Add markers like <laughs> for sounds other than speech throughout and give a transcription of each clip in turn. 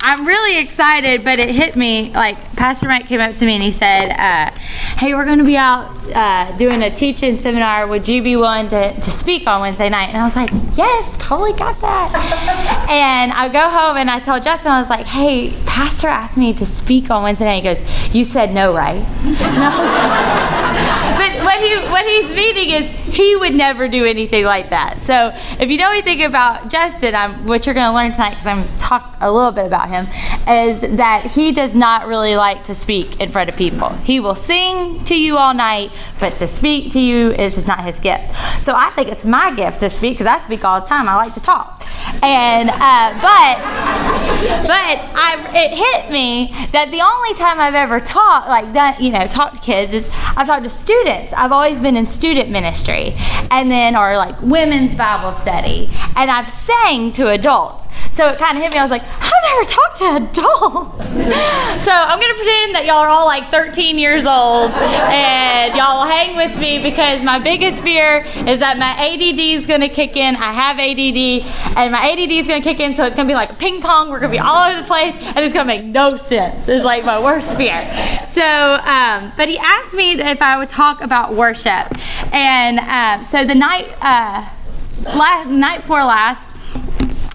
I'm really excited, but it hit me like Pastor Mike came up to me and he said, uh, "Hey, we're going to be out uh, doing a teaching seminar. Would you be willing to, to speak on Wednesday night?" And I was like, "Yes, totally got that." <laughs> and I go home and I tell Justin, I was like, "Hey, Pastor asked me to speak on Wednesday night." He goes, "You said no, right?" <laughs> And I was like, <laughs> but what he what he's meaning is he would never do anything like that. So if you know anything about Justin, I'm, what you're going to learn tonight, because I'm talk a little bit about him, is that he does not really like to speak in front of people. He will sing to you all night, but to speak to you is just not his gift. So I think it's my gift to speak because I speak all the time. I like to talk, and uh, but but I, it hit me that the only time I've ever taught, like done, you know, talked to kids is I've talked to students. I've always been in student ministry, and then or like women's Bible study, and I've sang to adults. So it kind of hit me. I was like, I've never talked to adults. <laughs> so I'm gonna pretend that y'all are all like 13 years old, and y'all will hang with me because my biggest fear is that my ADD is gonna kick in. I have ADD, and my ADD is gonna kick in, so it's gonna be like a ping pong. We're gonna be all over the place, and it's gonna make no sense. It's like my worst fear. So, um, but he asked me if I would talk about worship, and um, so the night, uh, last night before last.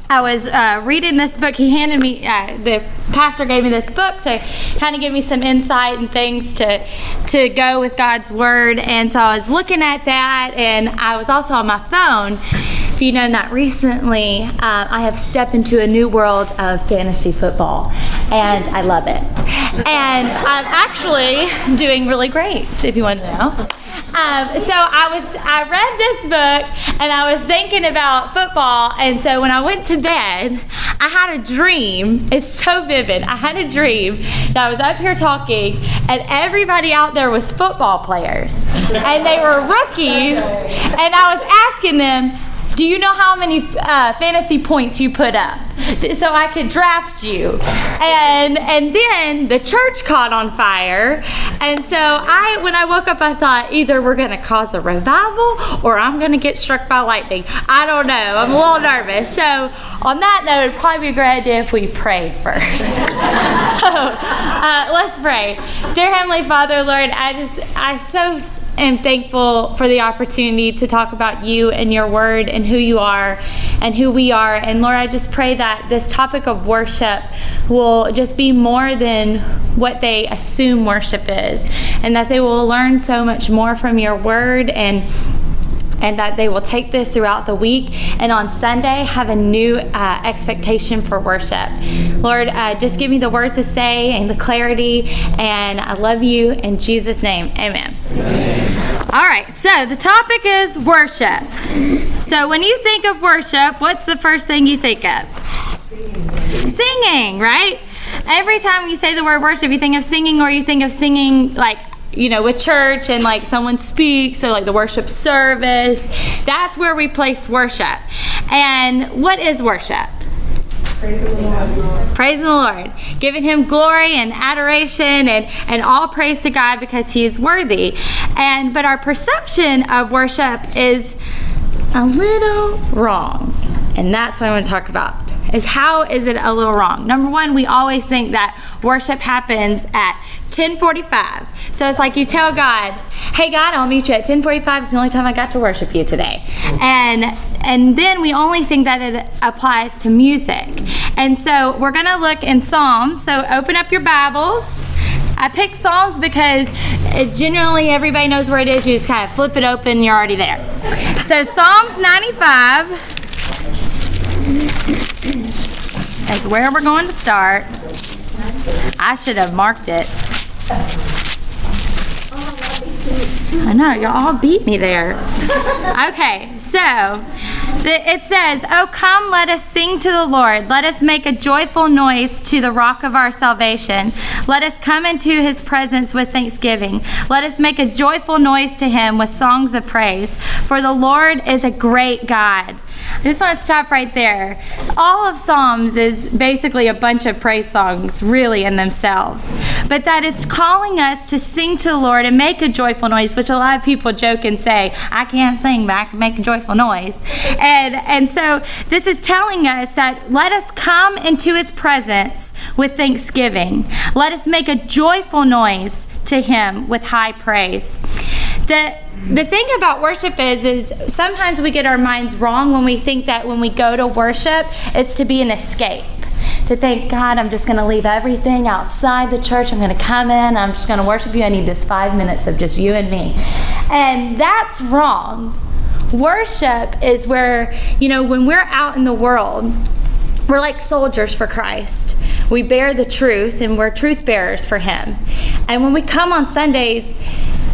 I was uh, reading this book. He handed me, uh, the pastor gave me this book to kind of give me some insight and things to to go with God's word. And so I was looking at that, and I was also on my phone. If you know that recently, uh, I have stepped into a new world of fantasy football, and I love it. And I'm actually doing really great. If you want to know. Um, so I was I read this book and I was thinking about football. And so when I went to bed I had a dream. It's so vivid. I had a dream that I was up here talking and everybody out there was football players. And they were rookies. And I was asking them do you know how many uh, fantasy points you put up? So I could draft you. And and then the church caught on fire. And so I when I woke up I thought either we're gonna cause a revival or I'm gonna get struck by lightning. I don't know. I'm a little nervous. So on that note it'd probably be a great idea if we prayed first. <laughs> So uh, let's pray. Dear Heavenly Father Lord I just I so am thankful for the opportunity to talk about you and your word and who you are and who we are. And Lord, I just pray that this topic of worship will just be more than what they assume worship is, and that they will learn so much more from your word and and that they will take this throughout the week and on Sunday have a new uh, expectation for worship. Lord, uh, just give me the words to say and the clarity, and I love you in Jesus' name. Amen. All right, so the topic is worship. So when you think of worship, what's the first thing you think of? Singing, right? Every time you say the word worship, you think of singing or you think of singing like you know, with church and like someone speaks, so like the worship service, that's where we place worship. And what is worship? Praising the Lord. Praising the Lord. Giving him glory and adoration and, and all praise to God because he is worthy. And but our perception of worship is a little wrong. And that's what I want to talk about. Is how is it a little wrong? Number one, we always think that worship happens at 1045. So it's like you tell God, hey God, I'll meet you at 1045. It's the only time I got to worship you today. And and then we only think that it applies to music. And so we're gonna look in Psalms. So open up your Bibles. I picked Psalms because it, generally everybody knows where it is. You just kind of flip it open, you're already there. So Psalms 95 is where we're going to start. I should have marked it. I know, y'all all beat me there. Okay, so it says, Oh, come, let us sing to the Lord. Let us make a joyful noise to the rock of our salvation. Let us come into his presence with thanksgiving. Let us make a joyful noise to him with songs of praise. For the Lord is a great God I just want to stop right there. All of Psalms is basically a bunch of praise songs, really, in themselves. But that it's calling us to sing to the Lord and make a joyful noise, which a lot of people joke and say, I can't sing, but I can make a joyful noise. And, and so this is telling us that let us come into his presence with thanksgiving. Let us make a joyful noise to him with high praise. The the thing about worship is is sometimes we get our minds wrong when we think that when we go to worship it's to be an escape. To think god i'm just going to leave everything outside the church. I'm going to come in. I'm just going to worship you. I need this five minutes of just you and me. And that's wrong. Worship is where you know when we're out in the world we're like soldiers for christ. We bear the truth and we're truth bearers for him. And when we come on sundays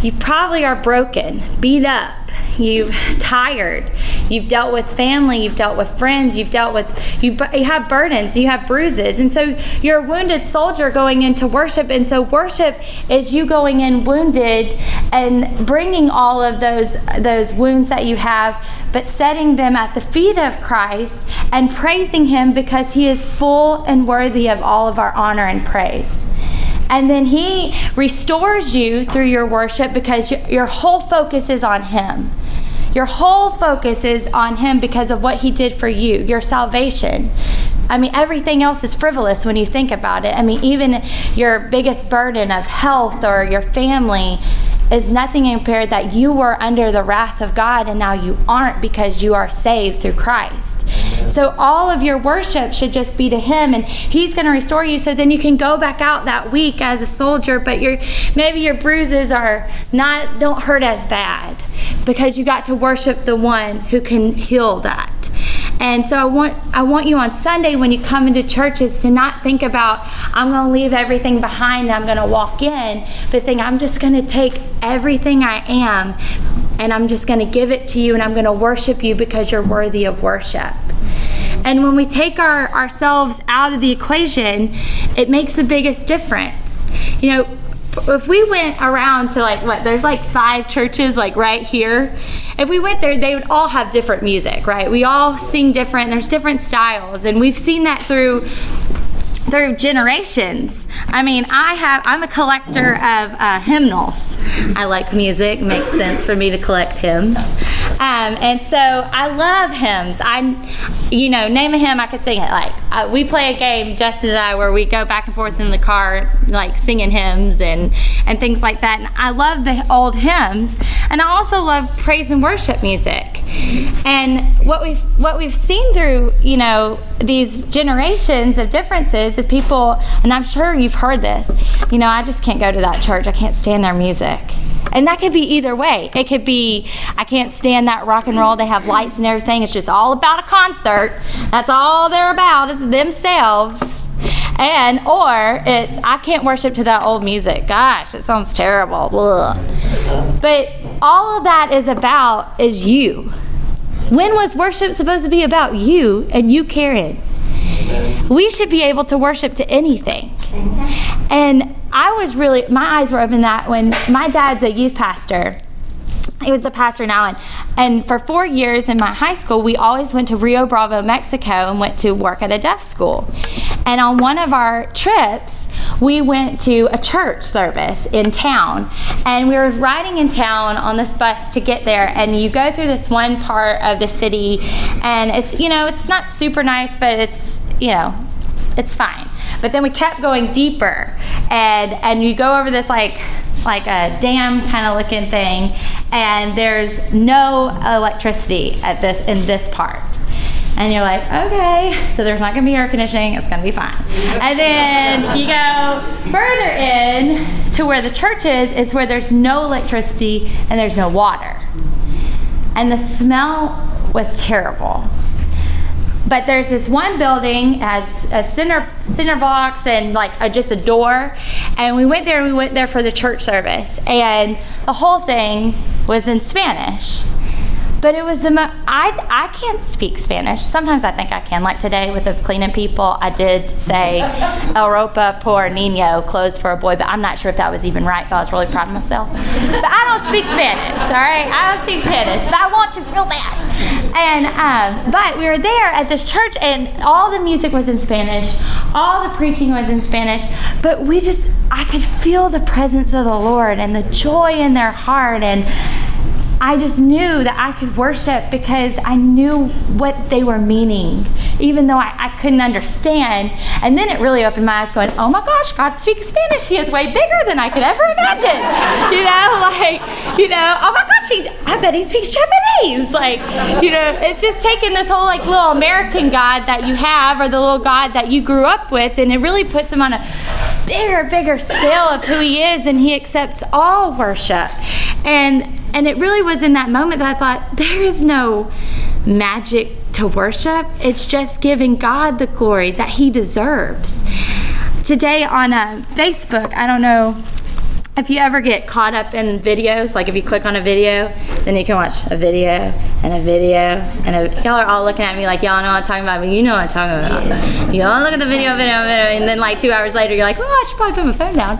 you probably are broken, beat up, you've tired, you've dealt with family, you've dealt with friends, you've dealt with, you, you have burdens, you have bruises. And so you're a wounded soldier going into worship. And so worship is you going in wounded and bringing all of those, those wounds that you have, but setting them at the feet of Christ and praising Him because He is full and worthy of all of our honor and praise. And then He restores you through your worship because your whole focus is on Him. Your whole focus is on Him because of what He did for you, your salvation. I mean, everything else is frivolous when you think about it. I mean, even your biggest burden of health or your family is nothing compared that you were under the wrath of God and now you aren't because you are saved through Christ. So all of your worship should just be to him and he's going to restore you so then you can go back out that week as a soldier but your maybe your bruises are not don't hurt as bad because you got to worship the one who can heal that. And so I want I want you on Sunday when you come into churches to not think about I'm going to leave everything behind and I'm going to walk in, but think I'm just going to take everything I am and I'm just going to give it to you and I'm going to worship you because you're worthy of worship. And when we take our, ourselves out of the equation, it makes the biggest difference. You know, if we went around to like what there's like five churches like right here. If we went there they would all have different music right? We all sing different there's different styles. And we've seen that through through generations. I mean, I have I'm a collector of uh, hymnals. I like music; makes sense for me to collect hymns. Um, and so I love hymns. I, you know, name a hymn I could sing it. Like uh, we play a game, Justin and I, where we go back and forth in the car, like singing hymns and and things like that. And I love the old hymns, and I also love praise and worship music. And what we've what we've seen through you know these generations of differences is people, and I'm sure you've heard this. You know, I just can't go to that church. I can't stand their music. And that could be either way. It could be, I can't stand that rock and roll. They have lights and everything. It's just all about a concert. That's all they're about is themselves. And, or it's, I can't worship to that old music. Gosh, it sounds terrible. But all of that is about is you. When was worship supposed to be about you and you caring? We should be able to worship to anything. And I was really, my eyes were open that when my dad's a youth pastor. He was a pastor now, and, and for four years in my high school, we always went to Rio Bravo, Mexico, and went to work at a deaf school. And on one of our trips, we went to a church service in town. And we were riding in town on this bus to get there. And you go through this one part of the city, and it's, you know, it's not super nice, but it's, you know, it's fine. But then we kept going deeper, and and you go over this like like a dam kind of looking thing, and there's no electricity at this in this part. And you're like, okay, so there's not gonna be air conditioning, it's gonna be fine. And then you go further in to where the church is, it's where there's no electricity and there's no water. And the smell was terrible. But there's this one building as a center center box and like a, just a door, and we went there. We went there for the church service, and the whole thing was in Spanish. But it was the mo- I I can't speak Spanish. Sometimes I think I can. Like today with the cleaning people, I did say Europa por niño, clothes for a boy, but I'm not sure if that was even right. But I was really proud of myself. But I don't speak Spanish. All right, I don't speak Spanish, but I want to real bad. And um, but we were there at this church, and all the music was in Spanish, all the preaching was in Spanish. But we just, I could feel the presence of the Lord and the joy in their heart, and I just knew that I could worship because I knew what they were meaning, even though I, I, couldn't understand. And then it really opened my eyes, going, oh my gosh, God speaks Spanish. He is way bigger than I could ever imagine. <laughs> you know, <laughs> like, you know, oh my gosh, he, I bet he speaks Japanese. Like, you know, it's just taking this whole like little American God that you have or the little God that you grew up with, and it really puts him on a bigger, bigger scale of who he is, and he accepts all worship. And and it really was in that moment that I thought, there is no magic to worship. It's just giving God the glory that He deserves. Today on uh, Facebook, I don't know if you ever get caught up in videos, like if you click on a video, then you can watch a video and a video and a, y'all are all looking at me like y'all know what I'm talking about, but you know what I'm talking about. Yeah. You all look at the video, video, video, and then like two hours later, you're like, oh, I should probably put my phone down.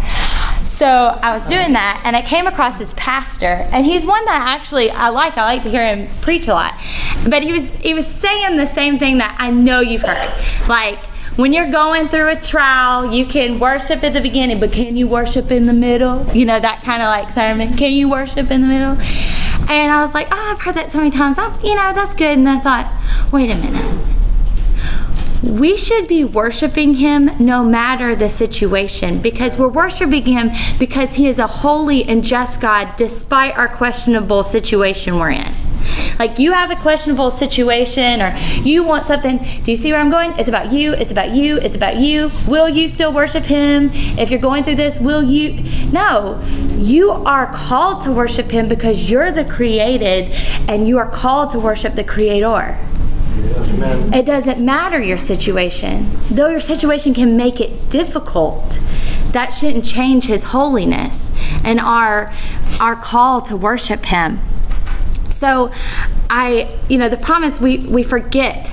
So I was doing that, and I came across this pastor, and he's one that actually I like. I like to hear him preach a lot, but he was he was saying the same thing that I know you've heard, like when you're going through a trial, you can worship at the beginning, but can you worship in the middle? You know, that kind of like sermon. Can you worship in the middle? And I was like, oh, I've heard that so many times. I'm, you know, that's good. And I thought, wait a minute we should be worshiping him no matter the situation because we're worshiping him because he is a holy and just God despite our questionable situation we're in. Like you have a questionable situation or you want something. Do you see where I'm going? It's about you. It's about you. It's about you. Will you still worship him? If you're going through this, will you? No. You are called to worship him because you're the created and you are called to worship the creator. It doesn't matter your situation. Though your situation can make it difficult, that shouldn't change his holiness and our our call to worship him. So I, you know, the promise we we forget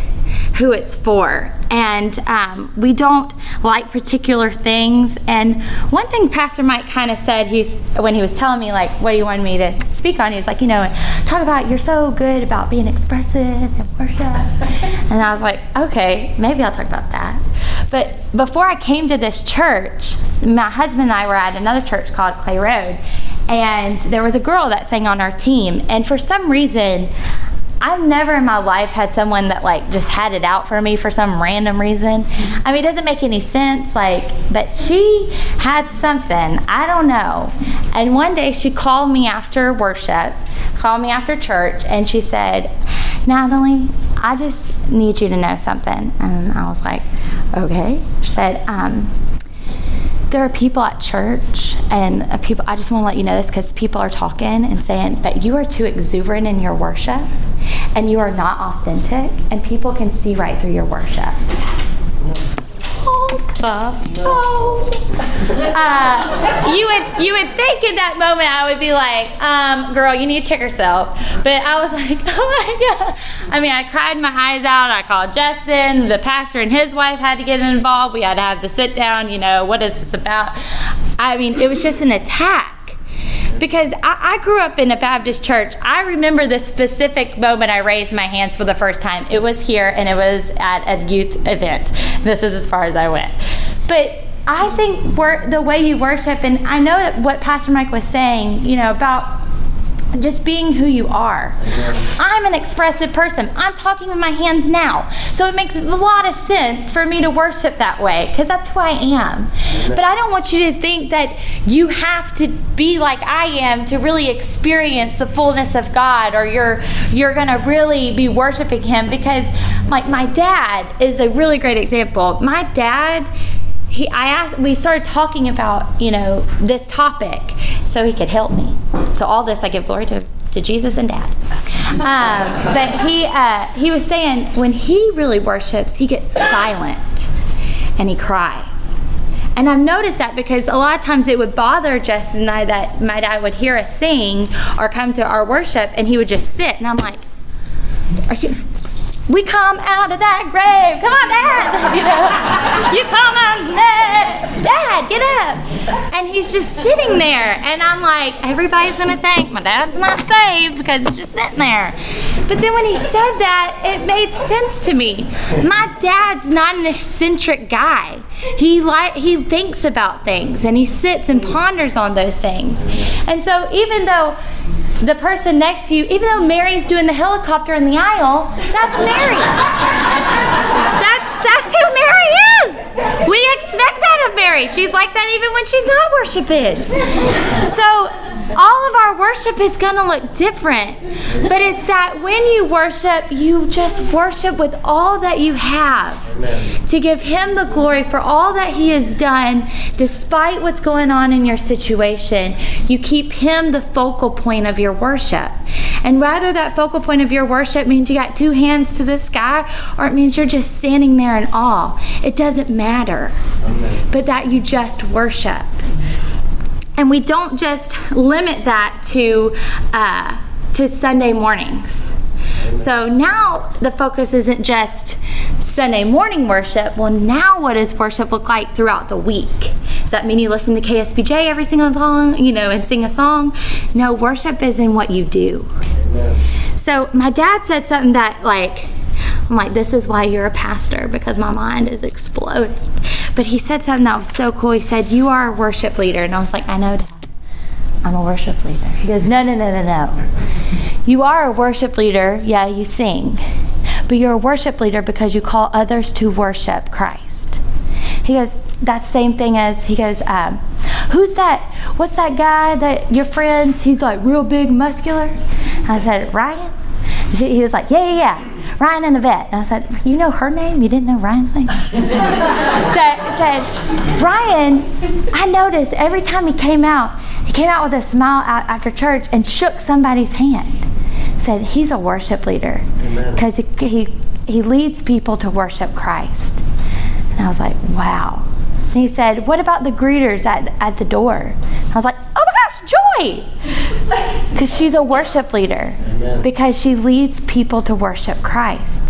who it's for. And um, we don't like particular things. And one thing Pastor Mike kind of said he's when he was telling me like what he wanted me to speak on, he was like, you know, talk about you're so good about being expressive and worship. and I was like, okay, maybe I'll talk about that. But before I came to this church, my husband and I were at another church called Clay Road, and there was a girl that sang on our team. And for some reason, I've never in my life had someone that like just had it out for me for some random reason. I mean, it doesn't make any sense, like, but she had something. I don't know. And one day she called me after worship, called me after church, and she said, Natalie, I just need you to know something. And I was like, okay. She said, um, there are people at church and uh, people i just want to let you know this because people are talking and saying that you are too exuberant in your worship and you are not authentic and people can see right through your worship <laughs> uh, you would you would think in that moment I would be like, um, girl, you need to check yourself. But I was <laughs> like, oh my god. I mean, I cried my eyes out. I called Justin. The pastor and his wife had to get involved. We had to have the sit down. You know, what is this about? I mean, it was just an attack because I, I, grew up in a Baptist church. I remember the specific moment I raised my hands for the first time. It was here and it was at a youth event. This is as far as I went. But I think the way you worship, and I know what Pastor Mike was saying, you know, about just being who you are. I'm an expressive person. I'm talking with my hands now. So it makes a lot of sense for me to worship that way because that's who I am. But I don't want you to think that you have to be like I am to really experience the fullness of God or you're you're going to really be worshiping him because like my dad is a really great example. My dad he, I asked, we started talking about, you know, this topic so he could help me. So all this, I give glory to, to Jesus and Dad. Um, but he, uh, he was saying when he really worships, he gets silent and he cries. And I've noticed that because a lot of times it would bother Justin and I that my dad would hear us sing or come to our worship and he would just sit. And I'm like, are you, we come out of that grave. Come on, Dad. <laughs> You know, you come on, Dad. Dad, get up. And he's just sitting there. And I'm like, everybody's going to think my dad's not saved because he's just sitting there. But then when he said that, it made sense to me. My dad's not an eccentric guy. He like he thinks about things and he sits and ponders on those things. And so even though the person next to you, even though Mary's doing the helicopter in the aisle, that's Mary. That's that's who Mary is. We expect that of Mary. She's like that even when she's not worshiping. So all of our worship is going to look different. But it's that when you worship, you just worship with all that you have Amen. to give Him the glory for all that He has done, despite what's going on in your situation. You keep Him the focal point of your worship. And rather that focal point of your worship means you got two hands to the sky, or it means you're just standing there in awe. It doesn't matter. Amen. But that you just worship. And we don't just limit that to, uh, to Sunday mornings. So now the focus isn't just Sunday morning worship. Well, now what does worship look like throughout the week? Does that mean you listen to KSBJ every single song, you know, and sing a song? No, worship is in what you do. Amen. So my dad said something that like I'm like, this is why you're a pastor because my mind is exploding. But he said something that was so cool. He said, You are a worship leader. And I was like, I know, Dad. I'm a worship leader. He goes, No, no, no, no, no. You are a worship leader. Yeah, you sing. But you're a worship leader because you call others to worship Christ. He goes, That's same thing as, he goes, um, Who's that? What's that guy that your friends? He's like real big, muscular. I said, Ryan. He was like, Yeah, yeah, yeah. Ryan and Yvette. And I said, You know her name? You didn't know Ryan's name? <laughs> so said, Ryan, I noticed every time he came out, he came out with a smile out after church and shook somebody's hand. Said, He's a worship leader because he, he, he leads people to worship Christ. And I was like, Wow. And he said, What about the greeters at, at the door? I was like, Oh gosh, Joy! Because she's a worship leader, Amen. because she leads people to worship Christ.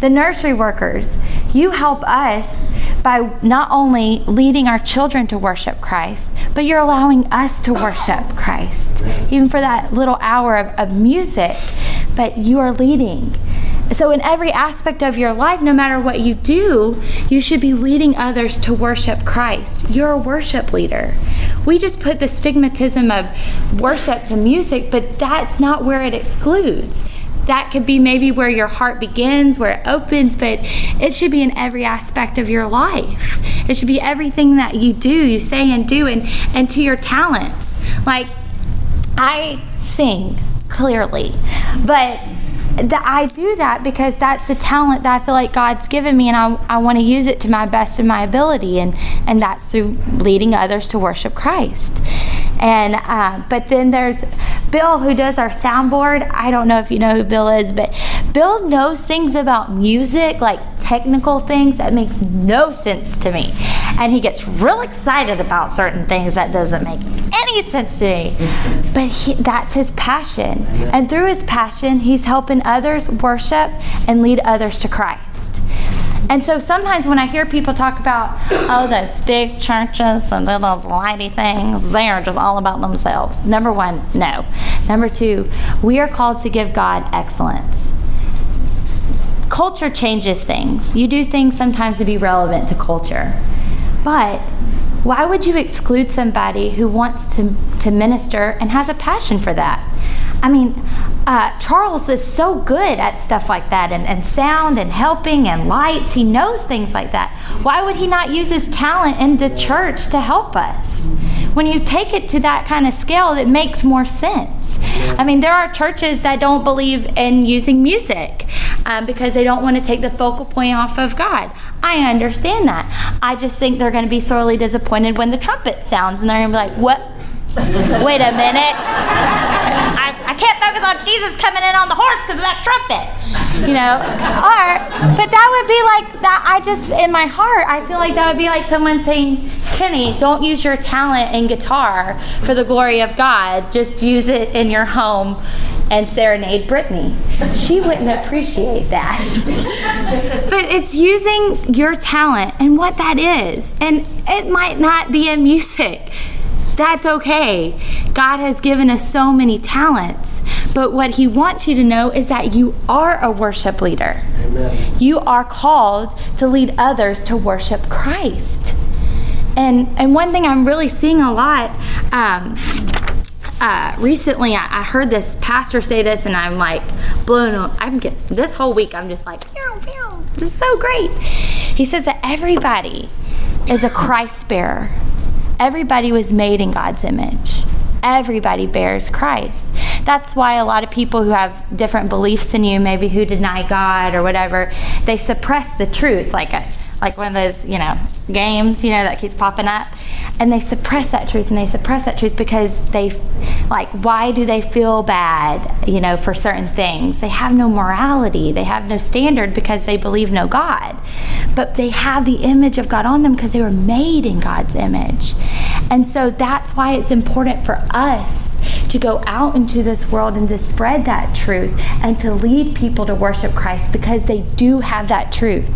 The nursery workers, you help us by not only leading our children to worship Christ, but you're allowing us to worship Christ, even for that little hour of, of music. But you are leading. So, in every aspect of your life, no matter what you do, you should be leading others to worship Christ. You're a worship leader. We just put the stigmatism of worship to music, but that's not where it excludes. That could be maybe where your heart begins, where it opens, but it should be in every aspect of your life. It should be everything that you do, you say and do, and, and to your talents. Like, I sing clearly, but that I do that because that's the talent that I feel like God's given me, and I, I want to use it to my best of my ability, and and that's through leading others to worship Christ. And uh, but then there's Bill who does our soundboard. I don't know if you know who Bill is, but Bill knows things about music, like technical things that makes no sense to me. And he gets real excited about certain things that doesn't make any sense to me. But he, that's his passion. And through his passion, he's helping others worship and lead others to Christ. And so sometimes when I hear people talk about, oh, those big churches and those lighty things, they are just all about themselves. Number one, no. Number two, we are called to give God excellence. Culture changes things. You do things sometimes to be relevant to culture. But why would you exclude somebody who wants to, to minister and has a passion for that? I mean, uh, Charles is so good at stuff like that and, and sound and helping and lights. He knows things like that. Why would he not use his talent in the church to help us? When you take it to that kind of scale, it makes more sense. I mean, there are churches that don't believe in using music um, because they don't want to take the focal point off of God. I understand that. I just think they're going to be sorely disappointed when the trumpet sounds and they're going to be like, what? Wait a minute. <laughs> I, I can't focus on Jesus coming in on the horse because of that trumpet. You know? Or, but that would be like, that. I just, in my heart, I feel like that would be like someone saying, Kenny, don't use your talent in guitar for the glory of God. Just use it in your home and serenade Brittany. She wouldn't appreciate that. <laughs> but it's using your talent and what that is. And it might not be in music. That's okay. God has given us so many talents. But what He wants you to know is that you are a worship leader. Amen. You are called to lead others to worship Christ. And, and one thing I'm really seeing a lot um, uh, recently I, I, heard this pastor say this and I'm like blown up. I'm getting, this whole week I'm just like, pew, pew, this is so great. He says that everybody is a Christ bearer. Everybody was made in God's image. Everybody bears Christ. That's why a lot of people who have different beliefs than you, maybe who deny God or whatever, they suppress the truth, like a, like one of those, you know, games, you know, that keeps popping up. And they suppress that truth and they suppress that truth because they like why do they feel bad you know for certain things? They have no morality. They have no standard because they believe no god. But they have the image of god on them because they were made in god's image. And so that's why it's important for us to go out into this world and to spread that truth and to lead people to worship Christ because they do have that truth.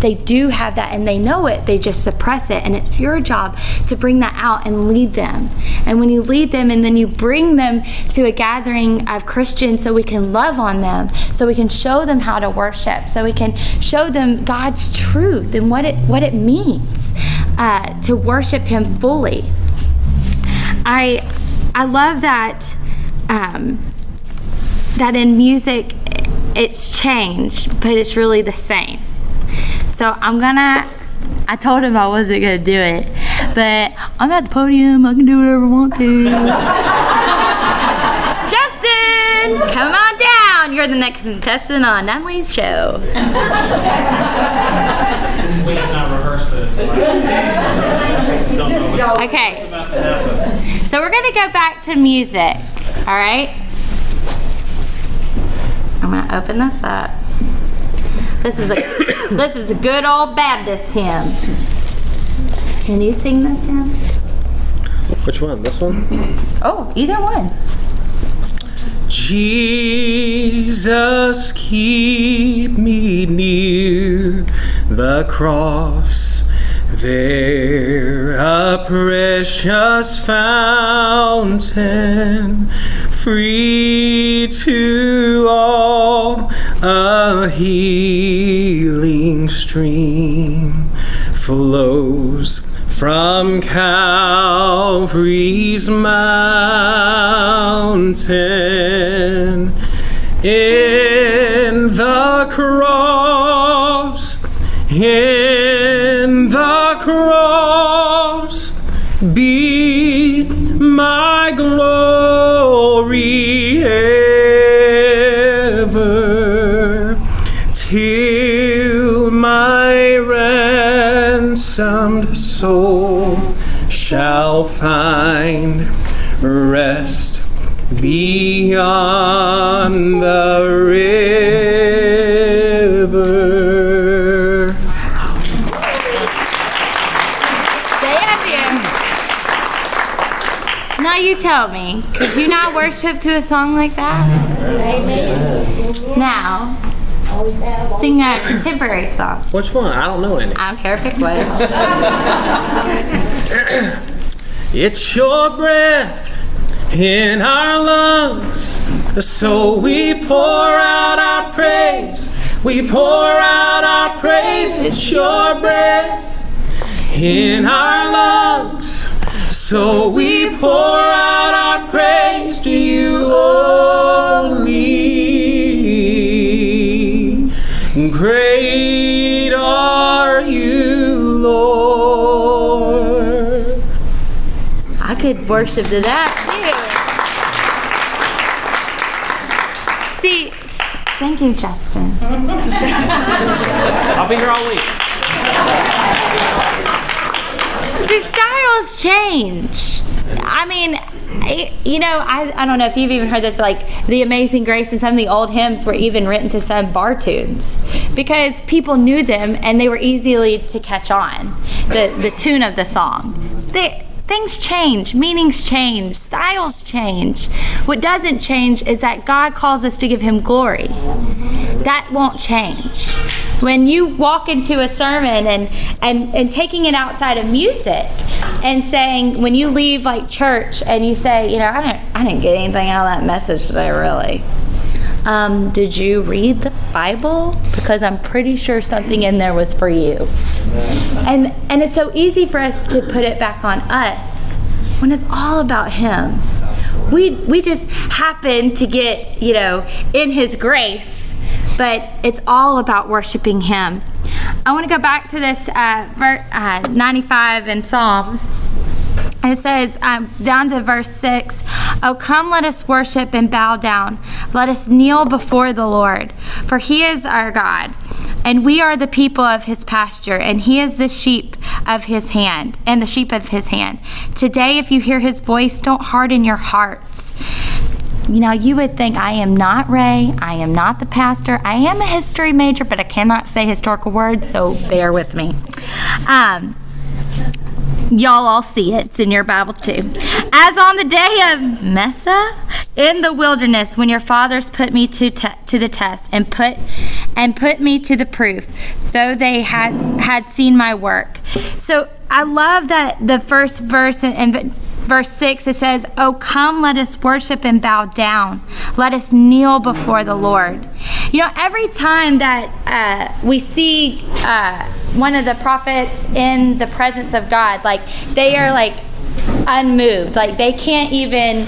They do have that and they know it, they just suppress it. And it's your job to bring that out and lead them. And when you lead them and then you bring them to a gathering of Christians so we can love on them, so we can show them how to worship, so we can show them God's truth and what it what it means uh, to worship Him fully. I I love that um, that in music it's changed, but it's really the same. So I'm gonna. I told him I wasn't gonna do it, but I'm at the podium. I can do whatever I want to. <laughs> Justin, come on down. You're the next contestant on Natalie's show. we have not rehearsed this. So okay. So we're gonna go back to music, all right? I'm gonna open this up. This is a <coughs> this is a good old Baptist hymn. Can you sing this hymn? Which one? This one? Oh, either one. Jesus, keep me near the cross there a precious fountain, free to all, a healing stream flows from Calvary's mountain. Ransomed soul shall find rest beyond the river. Now you tell me, could you not worship to a song like that? Amen. Now, sing a contemporary song. Which one? I don't know any. I don't care, pick one. <laughs> it's your breath in our lungs, so we pour out our praise. We pour out our praise. It's your breath in our lungs. So we pour out our praise to you only. Great are you, Lord. I could worship to that too. See, thank you, Justin. I'll be here all week. See, styles change. I mean, you know, I, I don't know if you've even heard this, like the Amazing Grace and some of the old hymns were even written to some bar tunes because people knew them and they were easily to catch on the, the tune of the song. They, things change, meanings change, styles change. What doesn't change is that God calls us to give Him glory. That won't change. When you walk into a sermon and, and, and taking it outside of music and saying, when you leave like church and you say, you know, I didn't, I didn't get anything out of that message today, really. Um, did you read the Bible? Because I'm pretty sure something in there was for you. And and it's so easy for us to put it back on us when it's all about Him. We we just happen to get you know in His grace, but it's all about worshiping Him. I want to go back to this uh, uh, 95 in Psalms. And it says, um, down to verse 6 Oh, come, let us worship and bow down. Let us kneel before the Lord, for he is our God. And we are the people of his pasture, and he is the sheep of his hand, and the sheep of his hand. Today, if you hear his voice, don't harden your hearts. You know, you would think I am not Ray, I am not the pastor, I am a history major, but I cannot say historical words, so bear with me. Um, Y'all all see it. It's in your Bible too. As on the day of Massah in the wilderness, when your fathers put me to to the test and put and put me to the proof, though they had had seen my work. So I love that the first verse and, and verse 6 it says oh come let us worship and bow down. Let us kneel before the lord. You know every time that uh, we see uh, one of the prophets in the presence of god like they are like unmoved. Like they can't even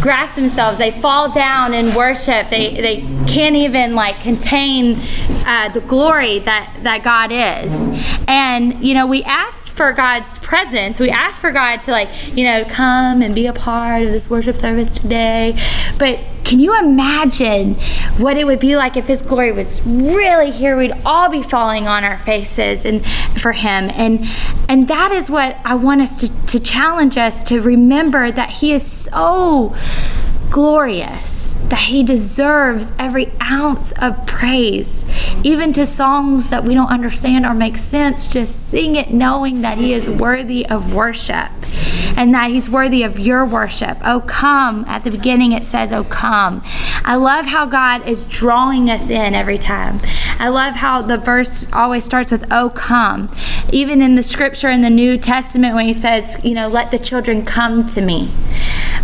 grasp themselves. They fall down in worship. They they can't even like contain uh, the glory that that god is. And you know we ask for god's presence. We ask for god to like you know come and be a part of this worship service today. But can you imagine what it would be like if his glory was really here? We'd all be falling on our faces and for him. And and that is what i want us to, to challenge us to remember that he is so glorious that he deserves every ounce of praise. Even to songs that we don't understand or make sense just sing it knowing that he is worthy of worship and that he's worthy of your worship. Oh come. At the beginning it says oh come. I love how god is drawing us in every time. I love how the verse always starts with oh come. Even in the scripture in the new testament when he says you know let the children come to me.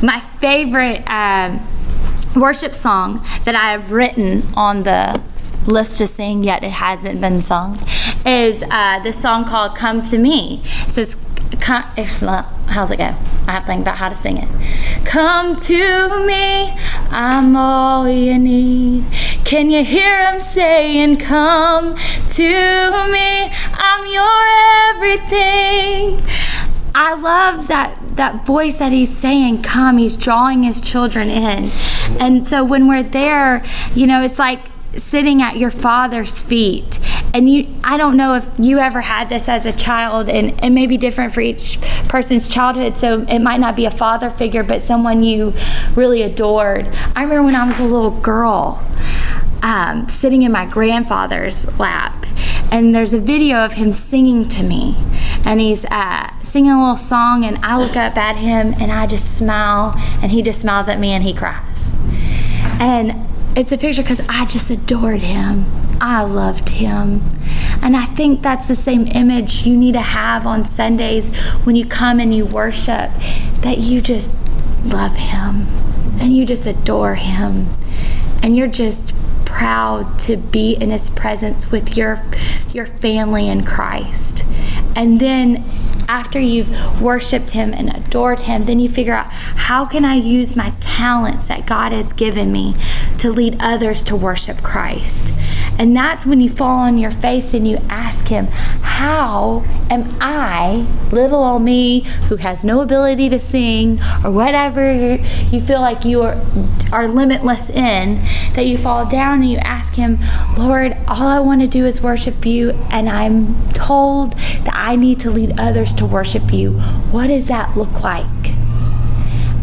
My favorite um, worship song that I have written on the list to sing, yet it hasn't been sung, is uh, this song called Come to Me. It says, How's it go? I have to think about how to sing it. Come to me, I'm all you need. Can you hear him saying, Come to me, I'm your everything. I love that that voice that he's saying, "Come." He's drawing his children in, and so when we're there, you know, it's like sitting at your father's feet. And you i don't know if you ever had this as a child and it may be different for each person's childhood so it might not be a father figure but someone you really adored. I remember when i was a little girl um, sitting in my grandfather's lap and there's a video of him singing to me. And he's uh, singing a little song and i look up at him and i just smile and he just smiles at me and he cries. And it's a picture because i just adored him. I loved him. And i think that's the same image you need to have on sundays when you come and you worship that you just love him and you just adore him and you're just proud to be in his presence with your your family in Christ. And then after you've worshiped him and adored him, then you figure out how can I use my talents that God has given me to lead others to worship Christ. And that's when you fall on your face and you ask him, How am I, little old me, who has no ability to sing or whatever you feel like you are, are limitless in, that you fall down and you ask him, Lord, all I want to do is worship you, and I'm told that I need to lead others to worship you. What does that look like?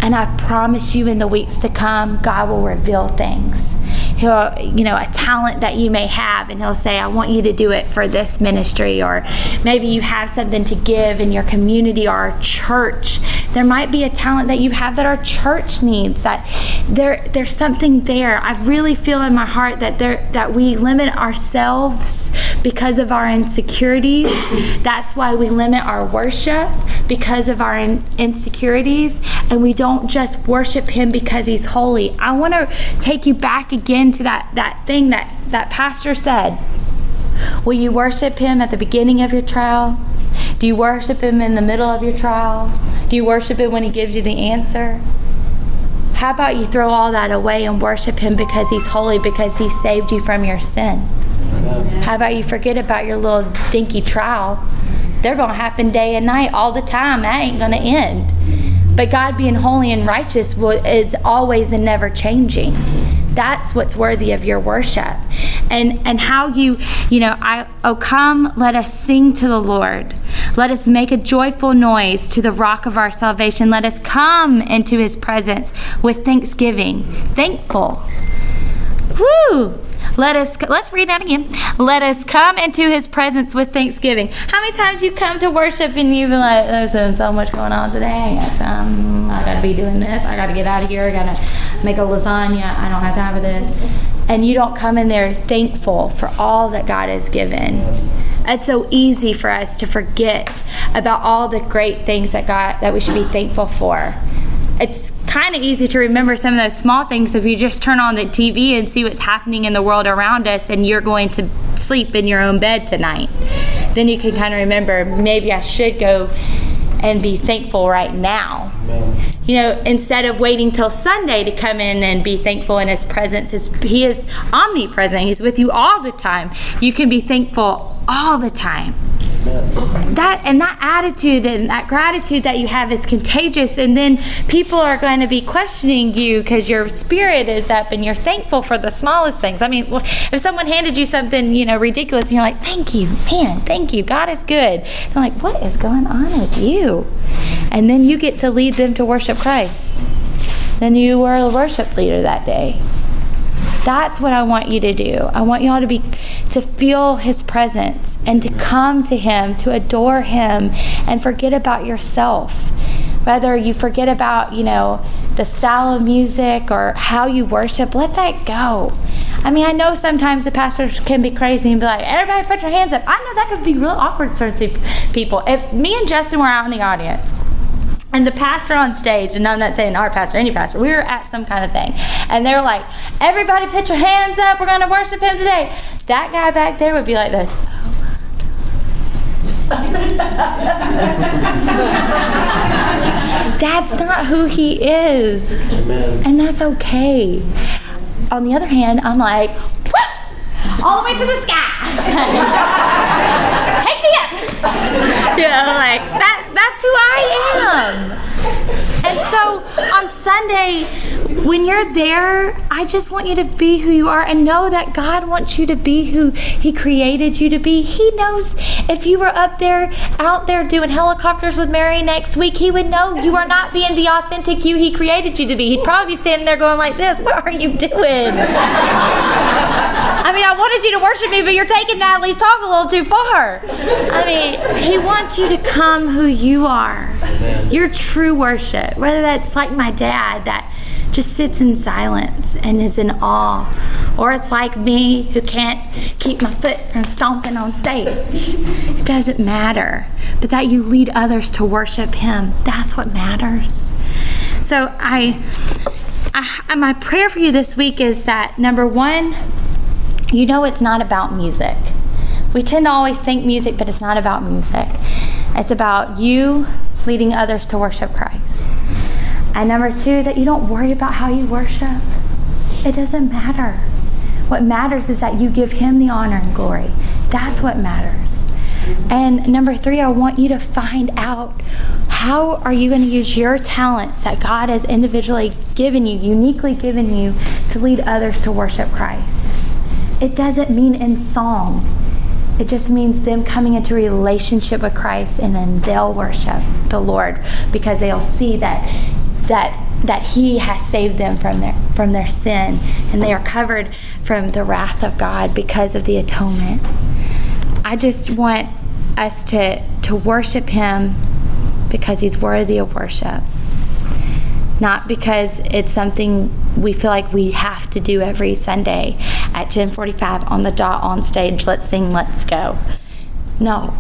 And I promise you, in the weeks to come, God will reveal things. He'll, you know, a talent that you may have, and He'll say, I want you to do it for this ministry. Or maybe you have something to give in your community or church There might be a talent that you have that our church needs. That there there's something there. I really feel in my heart that there that we limit ourselves because of our insecurities. That's why we limit our worship because of our in- insecurities and we don't just worship him because he's holy. I want to take you back again to that that thing that that pastor said. Will you worship him at the beginning of your trial? Do you worship him in the middle of your trial? Do you worship him when he gives you the answer? How about you throw all that away and worship him because he's holy, because he saved you from your sin? How about you forget about your little dinky trial? They're going to happen day and night all the time. That ain't going to end. But God being holy and righteous is always and never changing. That's what's worthy of your worship. And and how you, you know, I oh come, let us sing to the Lord. Let us make a joyful noise to the rock of our salvation. Let us come into his presence with thanksgiving. Thankful. Woo! Let us let's read that again. Let us come into his presence with thanksgiving. How many times you come to worship and you've been like, there's so much going on today. I gotta be doing this. I gotta get out of here. I gotta make a lasagna. I don't have time for this. And you don't come in there thankful for all that God has given. It's so easy for us to forget about all the great things that God that we should be thankful for it's kind of easy to remember some of those small things if you just turn on the TV and see what's happening in the world around us and you're going to sleep in your own bed tonight. Then you can kind of remember maybe I should go and be thankful right now. You know, instead of waiting till Sunday to come in and be thankful in His presence, He is omnipresent. He's with you all the time. You can be thankful all the time that and that attitude and that gratitude that you have is contagious. And then people are going to be questioning you because your spirit is up and you're thankful for the smallest things. I mean if someone handed you something you know ridiculous and you're like thank you man thank you god is good. They're like what is going on with you? And then you get to lead them to worship christ. Then you were a worship leader that day that's what I want you to do. I want y'all to be to feel his presence and to come to him, to adore him and forget about yourself. Whether you forget about, you know, the style of music or how you worship, let that go. I mean, I know sometimes the pastors can be crazy and be like, everybody put your hands up. I know that could be real awkward for certain people. If me and Justin were out in the audience and the pastor on stage, and I'm not saying our pastor, any pastor, we were at some kind of thing. And they're like, everybody put your hands up, we're going to worship him today. That guy back there would be like this. that's not who he is. And that's okay. On the other hand, I'm like, all the way to the sky. <laughs> Take me up. <laughs> you know, like that that's who I am. And so on Sunday, when you're there, I just want you to be who you are and know that God wants you to be who He created you to be. He knows if you were up there, out there doing helicopters with Mary next week, He would know you are not being the authentic you He created you to be. He'd probably be standing there going like this, What are you doing? I mean, I wanted you to worship me, but you're taking Natalie's talk a little too far. I mean, He wants you to come who you are. Your true worship. Whether that's like my dad that just sits in silence and is in awe. Or it's like me who can't keep my foot from stomping on stage. It doesn't matter. But that you lead others to worship Him, that's what matters. So I, I my prayer for you this week is that number one, you know it's not about music. We tend to always think music, but it's not about music. It's about you leading others to worship Christ. And number two, that you don't worry about how you worship. It doesn't matter. What matters is that you give Him the honor and glory. That's what matters. And number three, I want you to find out how are you going to use your talents that God has individually given you, uniquely given you, to lead others to worship Christ. It doesn't mean in song. It just means them coming into relationship with Christ and then they'll worship the Lord because they'll see that that that he has saved them from their from their sin and they are covered from the wrath of God because of the atonement. I just want us to to worship him because he's worthy of worship. Not because it's something we feel like we have to do every Sunday at 10:45 on the dot on stage. Let's sing, let's go. No.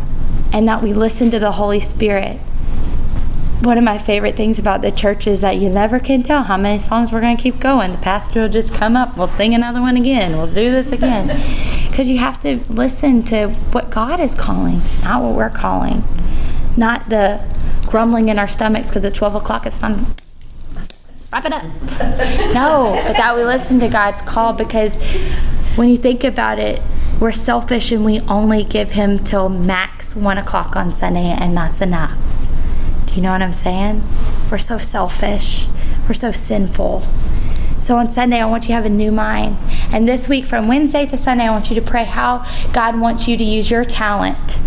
And that we listen to the Holy Spirit. One of my favorite things about the church is that you never can tell how many songs we're going to keep going. The pastor will just come up, we'll sing another one again, we'll do this again. <laughs> Because you have to listen to what God is calling, not what we're calling. Not the grumbling in our stomachs because it's 12 o'clock, it's time wrap it up. no, but that we listen to God's call because when you think about it, we're selfish and we only give Him till max one o'clock on Sunday, and that's enough. Do you know what I'm saying? We're so selfish, we're so sinful. So on Sunday, I want you to have a new mind. And this week, from Wednesday to Sunday, I want you to pray how God wants you to use your talent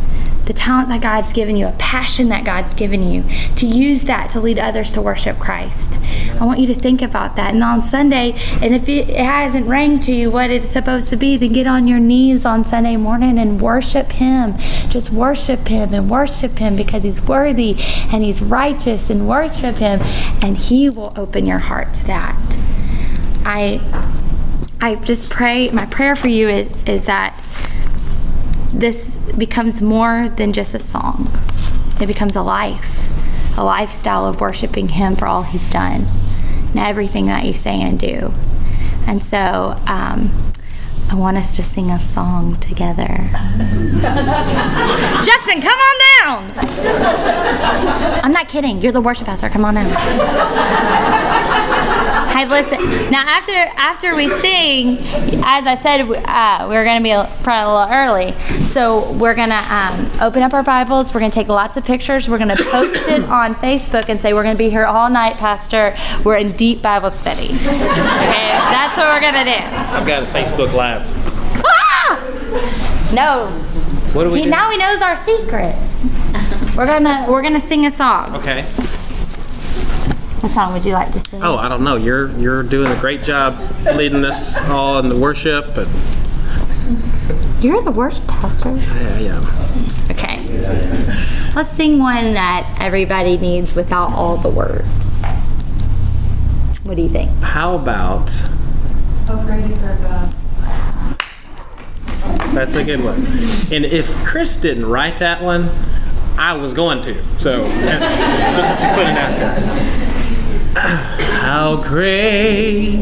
the talent that God's given you, a passion that God's given you, to use that to lead others to worship Christ. I want you to think about that. And on Sunday, and if it hasn't rang to you what it's supposed to be, then get on your knees on Sunday morning and worship Him. Just worship Him and worship Him because He's worthy and He's righteous and worship Him, and He will open your heart to that. I I just pray, my prayer for you is, is that this becomes more than just a song. It becomes a life, a lifestyle of worshiping Him for all He's done and everything that you say and do. And so um, I want us to sing a song together. <laughs> Justin, come on down. <laughs> I'm not kidding. You're the worship pastor. Come on down. Hey, listened. Now, after after we sing, as I said, uh, we're going to be probably a little early, so we're going to um, open up our Bibles. We're going to take lots of pictures. We're going to post it <coughs> on Facebook and say we're going to be here all night, Pastor. We're in deep Bible study. Okay, that's what we're going to do. I've got a Facebook Live. Ah! No. What do we He, do? now he knows our secret. We're gonna we're gonna sing a song. Okay. What song would you like to sing? Oh, I don't know. You're you're doing a great job leading us all in the worship, and You're the worst pastor. yeah, yeah. Okay. Let's sing one that everybody needs without all the words. What do you think? How about Oh, great is our God. that's a good one? And if Chris didn't write that one, I was going to. So <laughs> just put it out there. How great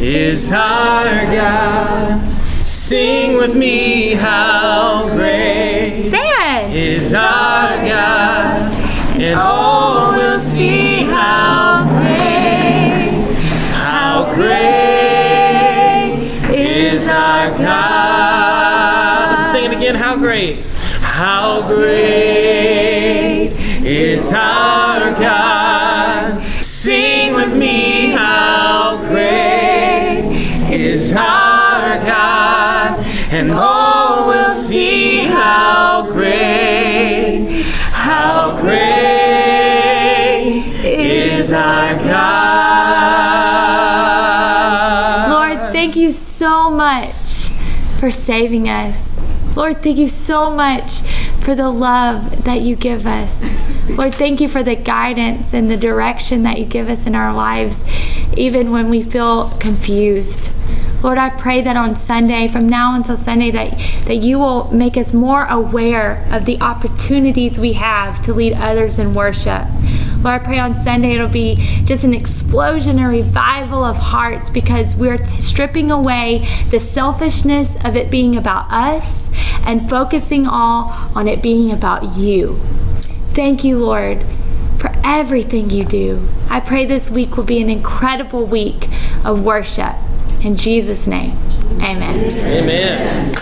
is our God? Sing with me, how great Stand! is our God, and all will see how great, how great is our God. Let's sing it again. How great, how great is our God. Is our God, and all will see how great, how great is our God. Lord, thank you so much for saving us. Lord, thank you so much for the love that you give us. Lord, thank you for the guidance and the direction that you give us in our lives, even when we feel confused. Lord, I pray that on Sunday, from now until Sunday, that, that you will make us more aware of the opportunities we have to lead others in worship. Lord, I pray on Sunday it'll be just an explosion, a revival of hearts because we're t- stripping away the selfishness of it being about us and focusing all on it being about you. Thank you, Lord, for everything you do. I pray this week will be an incredible week of worship. In Jesus' name, amen. Amen.